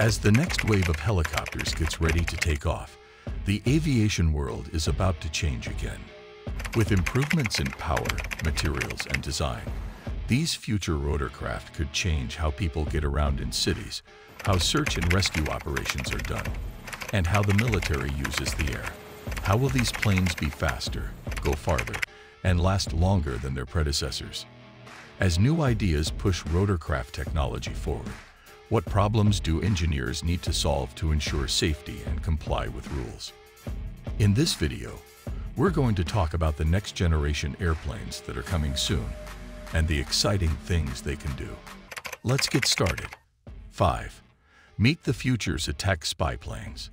As the next wave of helicopters gets ready to take off, the aviation world is about to change again. With improvements in power, materials, and design, these future rotorcraft could change how people get around in cities, how search and rescue operations are done, and how the military uses the air. How will these planes be faster, go farther, and last longer than their predecessors? As new ideas push rotorcraft technology forward, what problems do engineers need to solve to ensure safety and comply with rules? In this video, we're going to talk about the next generation airplanes that are coming soon and the exciting things they can do. Let's get started. 5. Meet the future's attack spy planes.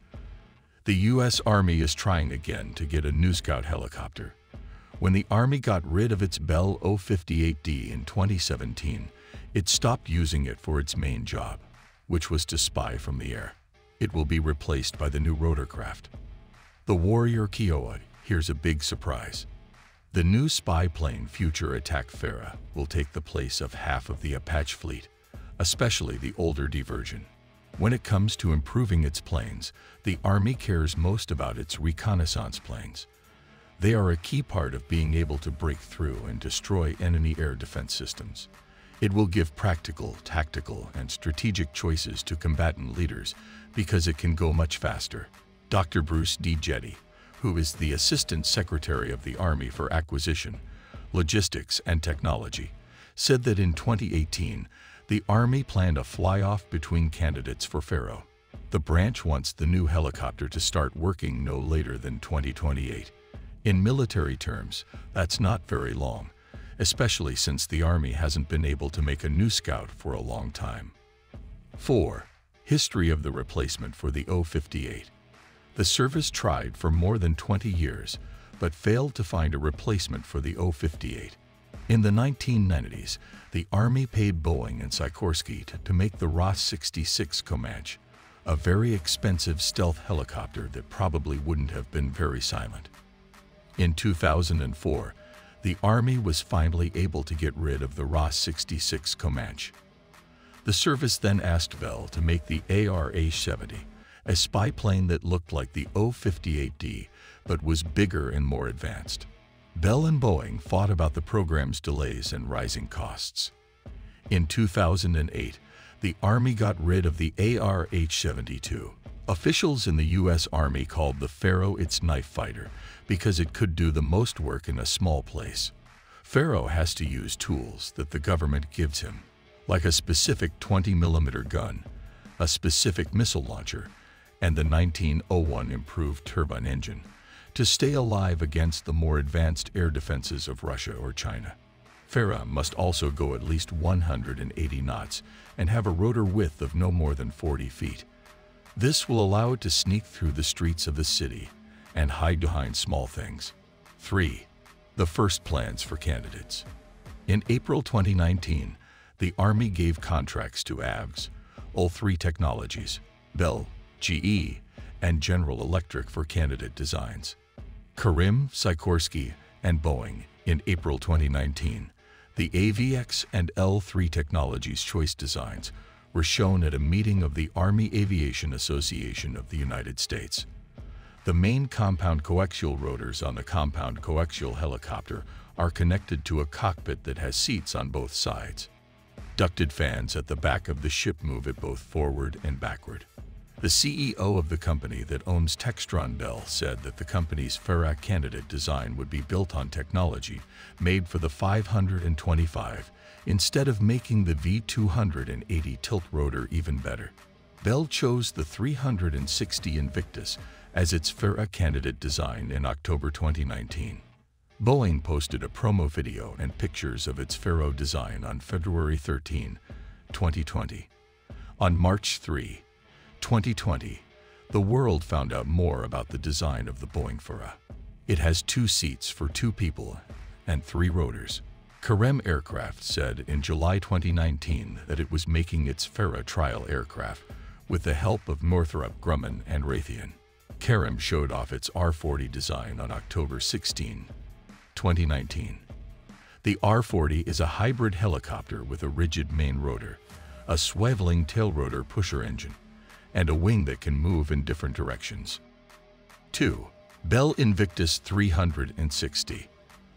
The U.S. Army is trying again to get a new Scout helicopter. When the Army got rid of its Bell 058D in 2017, it stopped using it for its main job, which was to spy from the air. It will be replaced by the new rotorcraft. The Warrior Kiowa here's a big surprise. The new spy plane Future Attack FARA will take the place of half of the Apache fleet, especially the older D version. When it comes to improving its planes, the Army cares most about its reconnaissance planes. They are a key part of being able to break through and destroy enemy air defense systems. It will give practical, tactical, and strategic choices to combatant leaders because it can go much faster. Dr. Bruce D. Jette, who is the Assistant Secretary of the Army for Acquisition, Logistics, and Technology, said that in 2018, the Army planned a fly-off between candidates for FARA. The branch wants the new helicopter to start working no later than 2028. In military terms, that's not very long, especially since the Army hasn't been able to make a new Scout for a long time. 4. History of the replacement for the O-58 the service tried for more than 20 years, but failed to find a replacement for the O-58. In the 1990s, the Army paid Boeing and Sikorsky to, to make the RAH-66 Comanche, a very expensive stealth helicopter that probably wouldn't have been very silent. In 2004, the Army was finally able to get rid of the RAH-66 Comanche. The service then asked Bell to make the AR-A-70, a spy plane that looked like the O-58D but was bigger and more advanced. Bell and Boeing fought about the program's delays and rising costs. In 2008, the Army got rid of the AR-H-72. Officials in the U.S. Army called the FARA its knife fighter because it could do the most work in a small place. FARA has to use tools that the government gives him, like a specific 20mm gun, a specific missile launcher, and the 1901 improved turbine engine to stay alive against the more advanced air defenses of Russia or China. FARA must also go at least 180 knots and have a rotor width of no more than 40 feet. This will allow it to sneak through the streets of the city and hide behind small things. 3. The first plans for candidates. In April 2019, the Army gave contracts to AVX, L3 Technologies, Bell, GE, and General Electric for candidate designs. Karem, Sikorsky, and Boeing in April 2019. The AVX and L3 Technologies choice designs were shown at a meeting of the Army Aviation Association of the United States. The main compound coaxial rotors on the compound coaxial helicopter are connected to a cockpit that has seats on both sides. Ducted fans at the back of the ship move it both forward and backward. The CEO of the company that owns Textron Bell said that the company's FARA candidate design would be built on technology made for the 525 instead of making the V280 tilt rotor even better. Bell chose the 360 Invictus as its FARA candidate design in October 2019. Boeing posted a promo video and pictures of its FARA design on February 13, 2020. On March 3, 2020, the world found out more about the design of the Boeing FARA. It has two seats for two people and three rotors. Karem Aircraft said in July 2019 that it was making its FARA trial aircraft with the help of Northrop Grumman and Raytheon. Karem showed off its R-40 design on October 16, 2019. The R-40 is a hybrid helicopter with a rigid main rotor, a swiveling tail rotor pusher engine, and a wing that can move in different directions. 2. Bell Invictus 360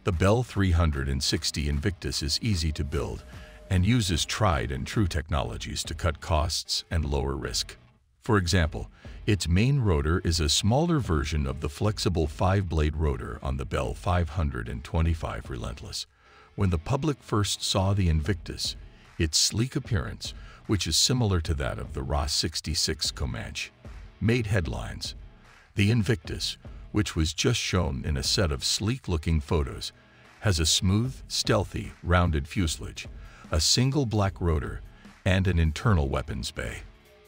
The Bell 360 Invictus is easy to build and uses tried and true technologies to cut costs and lower risk. For example, its main rotor is a smaller version of the flexible five-blade rotor on the Bell 525 Relentless. When the public first saw the Invictus, its sleek appearance, which is similar to that of the RAH 66 Comanche, made headlines. The Invictus, which was just shown in a set of sleek-looking photos, has a smooth, stealthy, rounded fuselage, a single black rotor, and an internal weapons bay.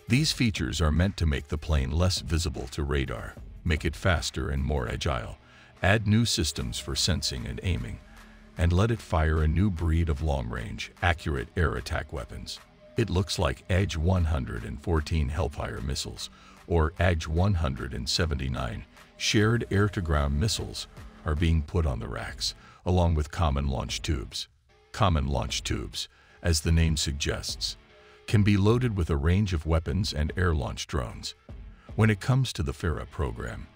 These features are meant to make the plane less visible to radar, make it faster and more agile, add new systems for sensing and aiming, and let it fire a new breed of long-range, accurate air attack weapons. It looks like Edge 114 Hellfire missiles or Edge 179 shared air-to-ground missiles are being put on the racks, along with common launch tubes. Common launch tubes, as the name suggests, can be loaded with a range of weapons and air-launched drones. When it comes to the FARA program,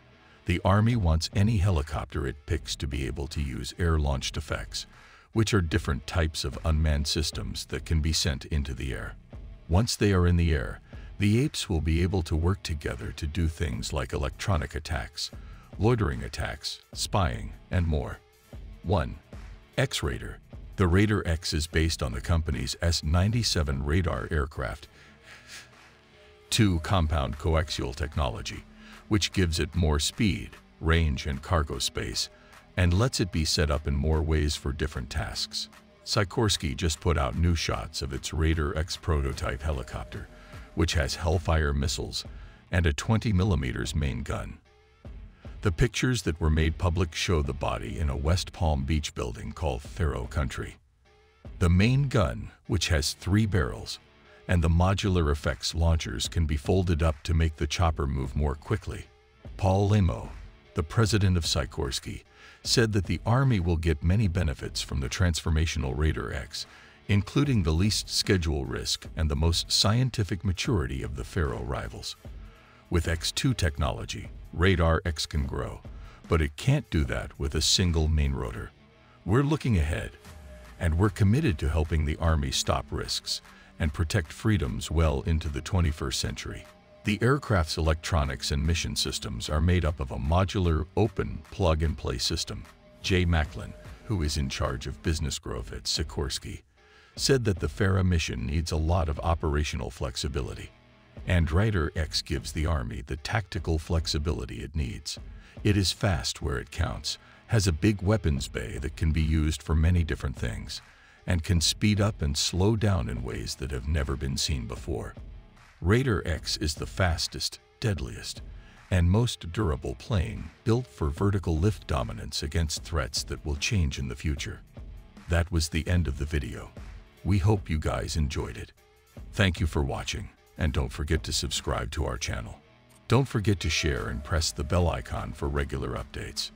the Army wants any helicopter it picks to be able to use air-launched effects, which are different types of unmanned systems that can be sent into the air. Once they are in the air, the apes will be able to work together to do things like electronic attacks, loitering attacks, spying, and more. 1. X-Raider the Raider X is based on the company's S-97 Raider aircraft. 2. Compound coaxial technology, which gives it more speed, range, and cargo space, and lets it be set up in more ways for different tasks. Sikorsky just put out new shots of its Raider X prototype helicopter, which has Hellfire missiles and a 20mm main gun. The pictures that were made public show the body in a West Palm Beach building called FARA Country. The main gun, which has three barrels, and the modular effects launchers can be folded up to make the chopper move more quickly. Paul Lemmo, the president of Sikorsky, said that the Army will get many benefits from the transformational Raider X, including the least schedule risk and the most scientific maturity of the FARA rivals. With X2 technology, Raider X can grow, but it can't do that with a single main rotor. We're looking ahead, and we're committed to helping the Army stop risks and protect freedoms well into the 21st century. The aircraft's electronics and mission systems are made up of a modular, open, plug-and-play system. Jay Macklin, who is in charge of business growth at Sikorsky, said that the FARA mission needs a lot of operational flexibility. And Raider X gives the Army the tactical flexibility it needs. It is fast where it counts, has a big weapons bay that can be used for many different things, and can speed up and slow down in ways that have never been seen before. Raider X is the fastest, deadliest, and most durable plane built for vertical lift dominance against threats that will change in the future. That was the end of the video. We hope you guys enjoyed it. Thank you for watching, and don't forget to subscribe to our channel. Don't forget to share and press the bell icon for regular updates.